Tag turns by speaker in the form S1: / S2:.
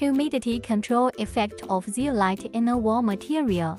S1: Humidity control effect of zeolite in a wall material.